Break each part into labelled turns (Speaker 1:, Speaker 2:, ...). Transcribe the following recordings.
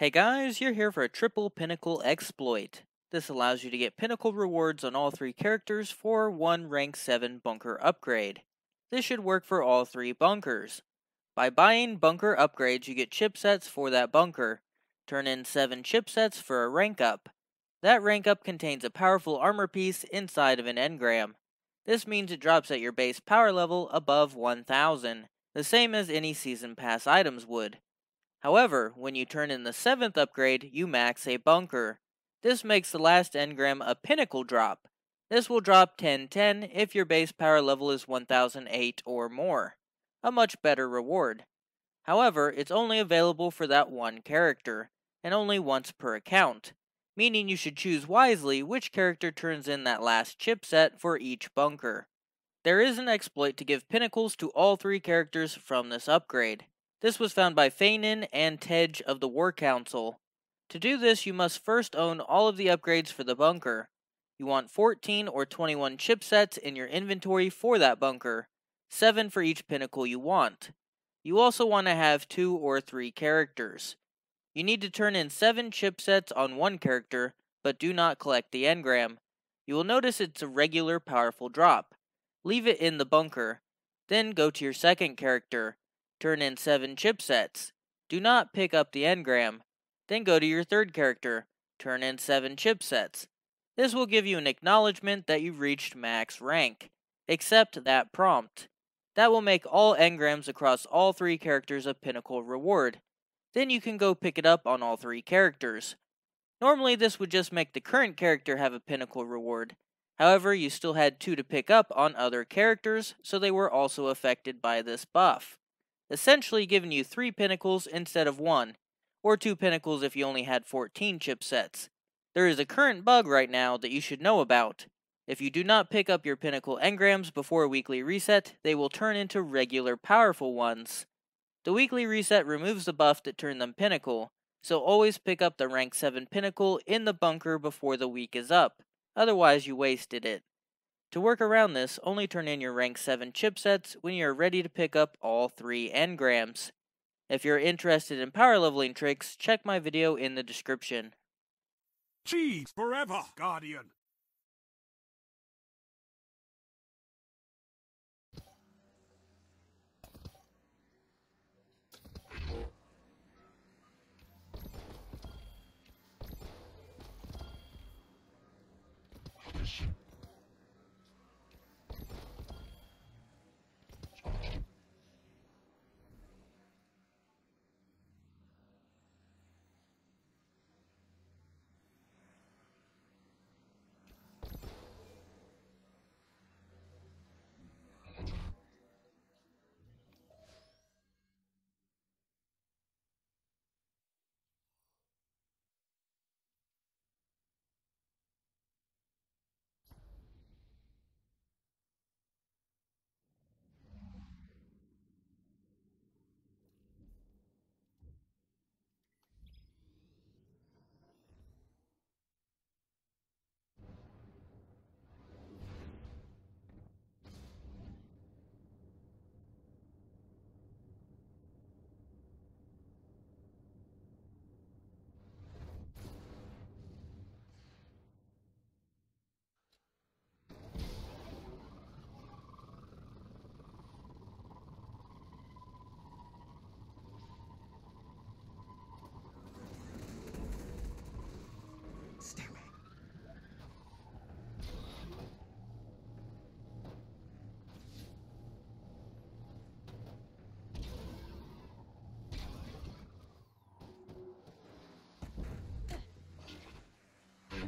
Speaker 1: Hey guys, you're here for a triple pinnacle exploit. This allows you to get pinnacle rewards on all three characters for one rank 7 bunker upgrade. This should work for all three bunkers. By buying bunker upgrades, you get chipsets for that bunker. Turn in 7 chipsets for a rank up. That rank up contains a powerful armor piece inside of an engram. This means it drops at your base power level above 1000, the same as any season pass items would. However, when you turn in the 7th upgrade, you max a bunker. This makes the last engram a pinnacle drop. This will drop 1010 if your base power level is 1008 or more. A much better reward. However, it's only available for that one character, and only once per account meaning you should choose wisely which character turns in that last chipset for each bunker. There is an exploit to give pinnacles to all three characters from this upgrade. This was found by Feinin and Tej of the War Council. To do this, you must first own all of the upgrades for the bunker. You want 14 or 21 chipsets in your inventory for that bunker, 7 for each pinnacle you want. You also want to have 2 or 3 characters. You need to turn in 7 chipsets on one character, but do not collect the engram. You will notice it's a regular powerful drop. Leave it in the bunker. Then go to your second character. Turn in 7 chipsets. Do not pick up the engram. Then go to your third character. Turn in 7 chipsets. This will give you an acknowledgement that you've reached max rank. Accept that prompt. That will make all engrams across all three characters a pinnacle reward. Then you can go pick it up on all three characters. Normally this would just make the current character have a pinnacle reward. However, you still had two to pick up on other characters, so they were also affected by this buff. Essentially giving you three pinnacles instead of one, or two pinnacles if you only had 14 chipsets. There is a current bug right now that you should know about. If you do not pick up your pinnacle engrams before weekly reset, they will turn into regular powerful ones. The weekly reset removes the buff that turned them pinnacle, so always pick up the rank 7 pinnacle in the bunker before the week is up, otherwise you wasted it. To work around this, only turn in your rank 7 chipsets when you are ready to pick up all 3 engrams. If you're interested in power leveling tricks, check my video in the description.
Speaker 2: Cheese forever, Guardian!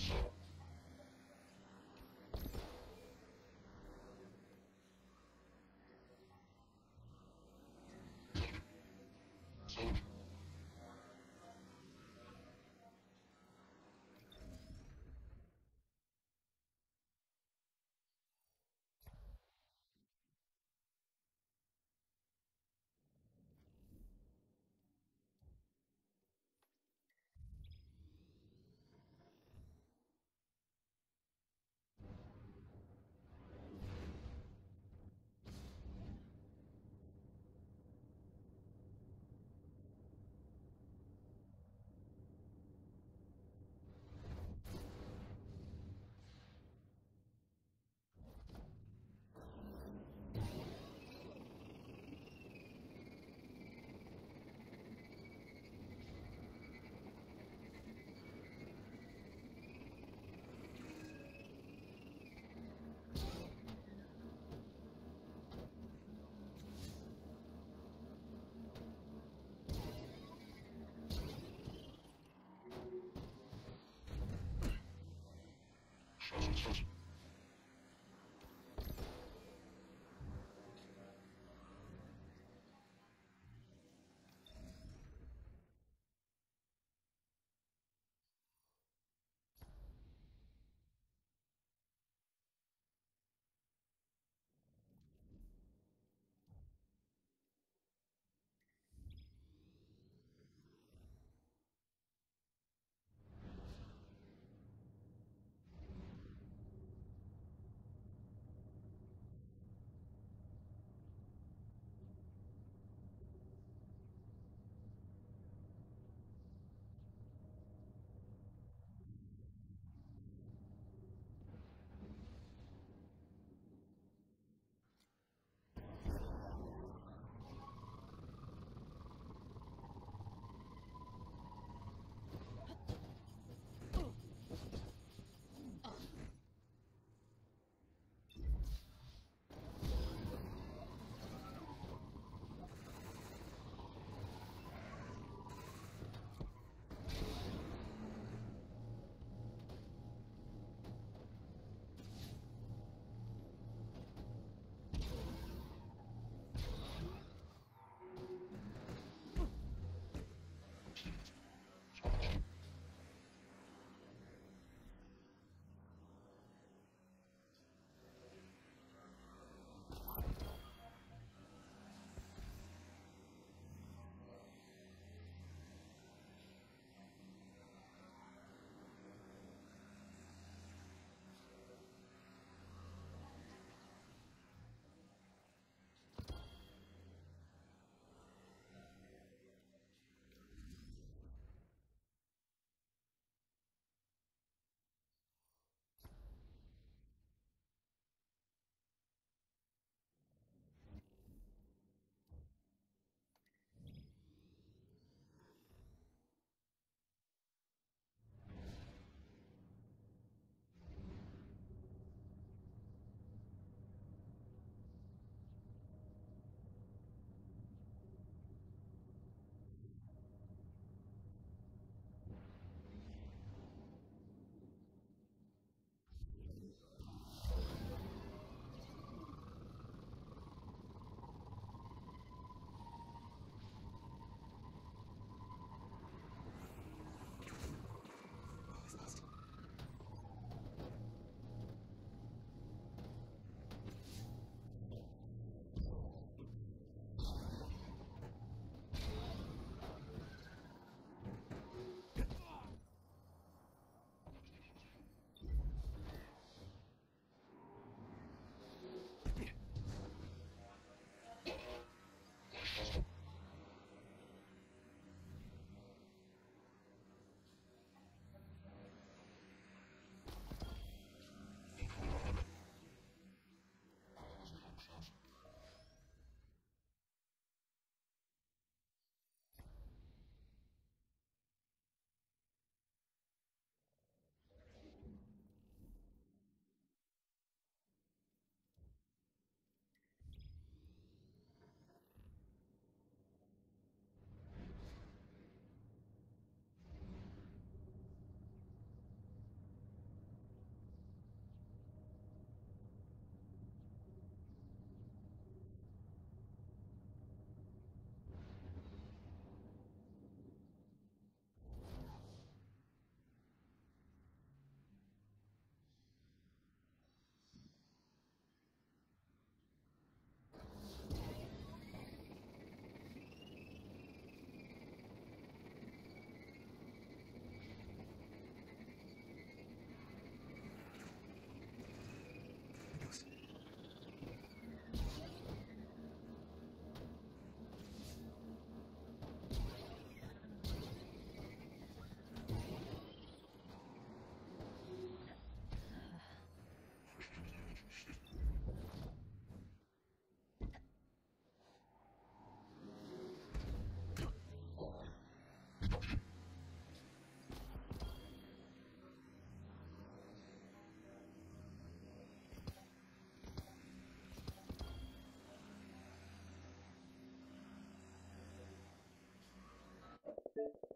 Speaker 2: French.